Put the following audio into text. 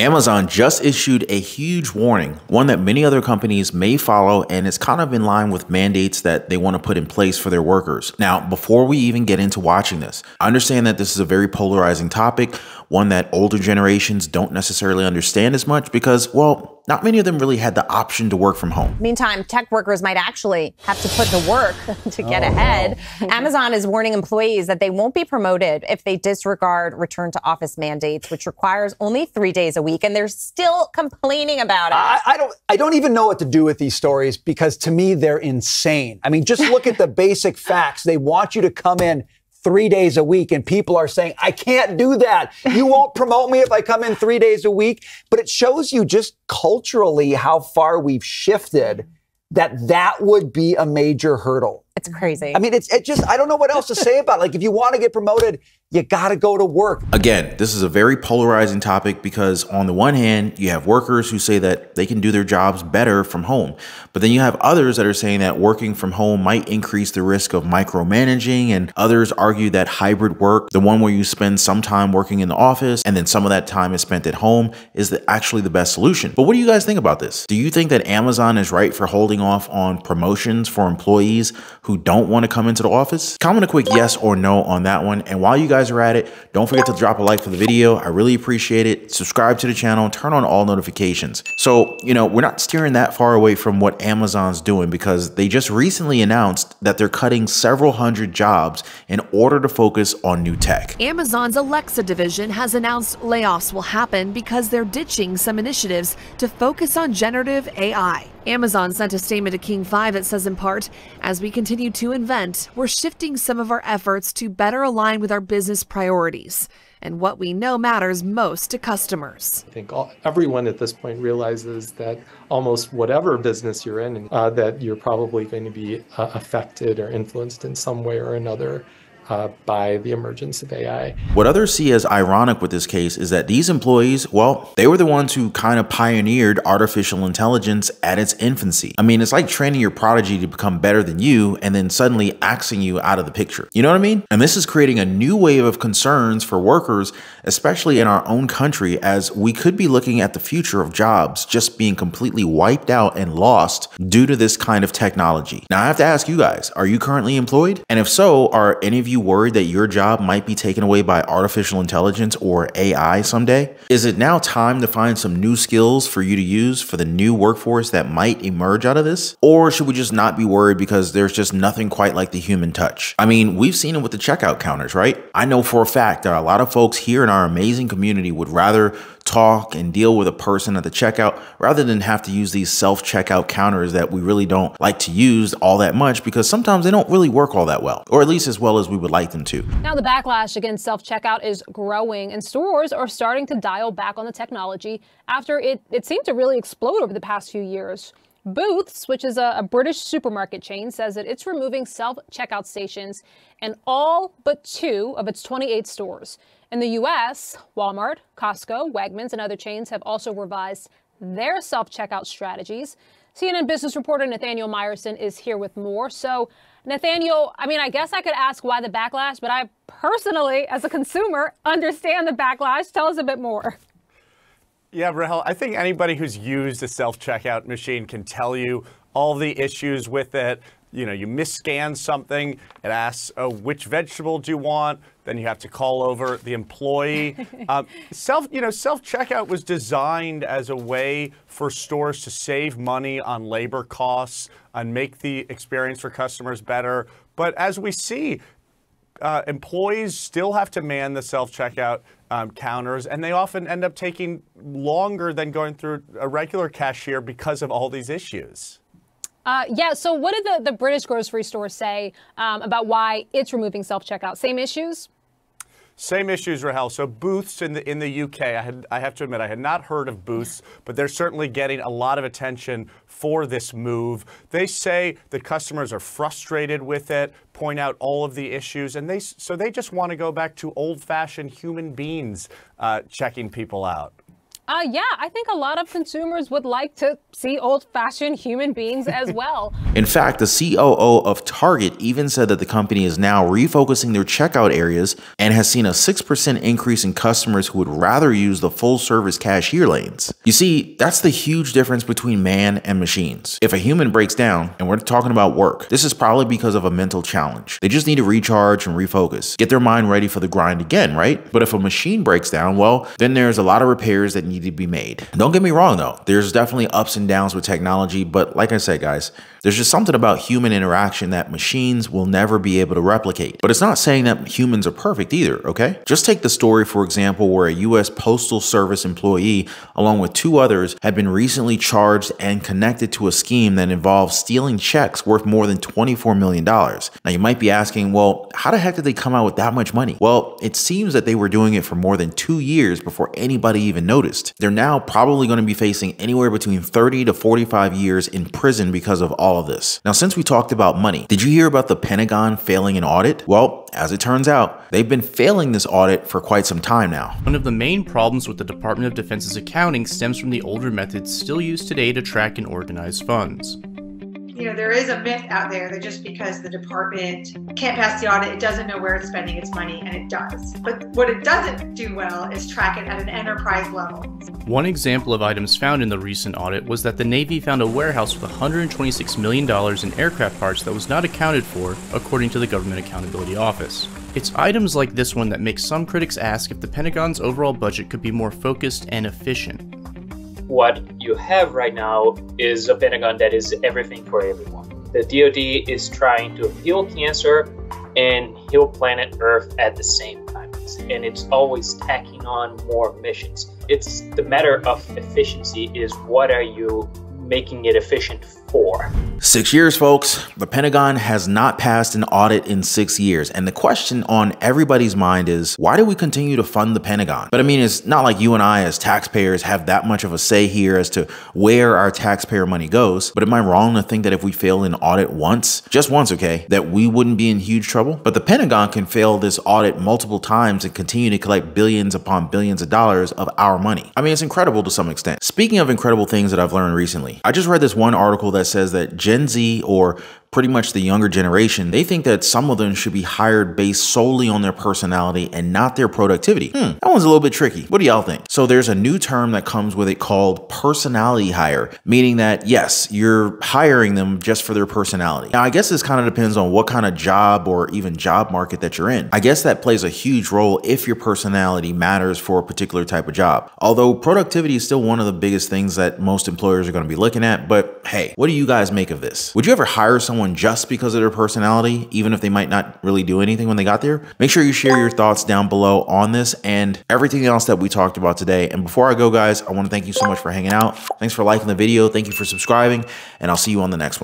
Amazon just issued a huge warning, one that many other companies may follow, and it's kind of in line with mandates that they want to put in place for their workers. Now, before we even get into watching this, I understand that this is a very polarizing topic, one that older generations don't necessarily understand as much because, well, not many of them really had the option to work from home. Meantime, tech workers might actually have to put the work to get oh, ahead. No. Amazon is warning employees that they won't be promoted if they disregard return to office mandates, which requires only three days a week, and they're still complaining about it. I, I don't I don't even know what to do with these stories because to me they're insane. I mean, just look at the basic facts. They want you to come in three days a week and people are saying, I can't do that. You won't promote me if I come in three days a week. But it shows you just culturally how far we've shifted that that would be a major hurdle. It's crazy. I mean, it's it just I don't know what else to say about it. Like if you want to get promoted, you got to go to work. Again, this is a very polarizing topic because on the one hand, you have workers who say that they can do their jobs better from home. But then you have others that are saying that working from home might increase the risk of micromanaging and others argue that hybrid work, the one where you spend some time working in the office and then some of that time is spent at home is the, actually the best solution. But what do you guys think about this? Do you think that Amazon is right for holding off on promotions for employees who don't want to come into the office? Comment a quick yes or no on that one. And while you guys guys are at it, don't forget to drop a like for the video. I really appreciate it. Subscribe to the channel, turn on all notifications. So, you know, we're not steering that far away from what Amazon's doing because they just recently announced that they're cutting several hundred jobs in order to focus on new tech. Amazon's Alexa division has announced layoffs will happen because they're ditching some initiatives to focus on generative AI. Amazon sent a statement to King 5 that says in part, as we continue to invent, we're shifting some of our efforts to better align with our business priorities and what we know matters most to customers. I think all, everyone at this point realizes that almost whatever business you're in, uh, that you're probably going to be uh, affected or influenced in some way or another uh, by the emergence of AI. What others see as ironic with this case is that these employees, well, they were the ones who kind of pioneered artificial intelligence at its infancy. I mean, it's like training your prodigy to become better than you and then suddenly axing you out of the picture. You know what I mean? And this is creating a new wave of concerns for workers, especially in our own country, as we could be looking at the future of jobs just being completely wiped out and lost due to this kind of technology. Now, I have to ask you guys, are you currently employed? And if so, are any of worried that your job might be taken away by artificial intelligence or AI someday? Is it now time to find some new skills for you to use for the new workforce that might emerge out of this? Or should we just not be worried because there's just nothing quite like the human touch? I mean, we've seen it with the checkout counters, right? I know for a fact that a lot of folks here in our amazing community would rather talk and deal with a person at the checkout rather than have to use these self checkout counters that we really don't like to use all that much because sometimes they don't really work all that well, or at least as well as we would like them to. Now, the backlash against self checkout is growing, and stores are starting to dial back on the technology after it, it seemed to really explode over the past few years. Booths, which is a, a, British supermarket chain, says that it's removing self checkout stations in all but two of its 28 stores. In the U.S., Walmart, Costco, Wegmans, and other chains have also revised their self checkout strategies. CNN business reporter Nathaniel Meyersohn is here with more. So, Nathaniel, I mean, I guess I could ask why the backlash, but I personally, as a consumer, understand the backlash. Tell us a bit more. Yeah, Rahel, I think anybody who's used a self checkout machine can tell you all the issues with it, you know, you misscan something, it asks, oh, which vegetable do you want? Then you have to call over the employee. um, self, you know, self checkout was designed as a way for stores to save money on labor costs and make the experience for customers better. But as we see, uh, employees still have to man the self checkout um, counters, and they often end up taking longer than going through a regular cashier because of all these issues. Uh, yeah, so what did the, the British grocery store say um, about why it's removing self checkout? Same issues? Same issues, Rahel. So booths in the in the UK, I had I have to admit I had not heard of booths, but they're certainly getting a lot of attention for this move. They say that customers are frustrated with it, point out all of the issues, and they so they just want to go back to old-fashioned human beings uh, checking people out. Uh, yeah, I think a lot of consumers would like to see old fashioned human beings as well. In fact, the COO of Target even said that the company is now refocusing their checkout areas and has seen a 6% increase in customers who would rather use the full service cashier lanes. You see, that's the huge difference between man and machines. If a human breaks down, and we're talking about work, this is probably because of a mental challenge. They just need to recharge and refocus, get their mind ready for the grind again, right? But if a machine breaks down, well, then there's a lot of repairs that need need to be made. Don't get me wrong though, there's definitely ups and downs with technology, but like I said, guys, there's just something about human interaction that machines will never be able to replicate. But it's not saying that humans are perfect either, okay? Just take the story, for example, where a US Postal Service employee, along with two others, had been recently charged and connected to a scheme that involved stealing checks worth more than $24 million. Now, you might be asking, well, how the heck did they come out with that much money? Well, it seems that they were doing it for more than two years before anybody even noticed. They're now probably going to be facing anywhere between 30 to 45 years in prison because of all all of this. Now, since we talked about money, did you hear about the Pentagon failing an audit? Well, as it turns out, they've been failing this audit for quite some time now. One of the main problems with the Department of Defense's accounting stems from the older methods still used today to track and organize funds you know, there is a myth out there that just because the department can't pass the audit, it doesn't know where it's spending its money, and it does. But what it doesn't do well is track it at an enterprise level. One example of items found in the recent audit was that the Navy found a warehouse with $126 million in aircraft parts that was not accounted for, according to the Government Accountability Office. It's items like this one that make some critics ask if the Pentagon's overall budget could be more focused and efficient what you have right now is a Pentagon that is everything for everyone. The DoD is trying to heal cancer and heal planet Earth at the same time. And it's always tacking on more missions. It's the matter of efficiency is what are you making it efficient for. Six years, folks. The Pentagon has not passed an audit in six years. And the question on everybody's mind is why do we continue to fund the Pentagon? But I mean, it's not like you and I, as taxpayers, have that much of a say here as to where our taxpayer money goes. But am I wrong to think that if we fail an audit once, just once, okay, that we wouldn't be in huge trouble? But the Pentagon can fail this audit multiple times and continue to collect billions upon billions of dollars of our money. I mean, it's incredible to some extent. Speaking of incredible things that I've learned recently, I just read this one article that says that Gen Or pretty much the younger generation, they think that some of them should be hired based solely on their personality and not their productivity. Hmm, that one's a little bit tricky. What do y'all think? So there's a new term that comes with it called personality hire, meaning that yes, you're hiring them just for their personality. Now, I guess this kind of depends on what kind of job or even job market that you're in. I guess that plays a huge role if your personality matters for a particular type of job. Although productivity is still one of the biggest things that most employers are going to be looking at, but hey, what do you guys make of this? Would you ever hire someone someone just because of their personality, even if they might not really do anything when they got there? Make sure you share your thoughts down below on this and everything else that we talked about today. And before I go, guys, I want to thank you so much for hanging out. Thanks for liking the video. Thank you for subscribing, and I'll see you on the next one.